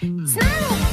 Smile!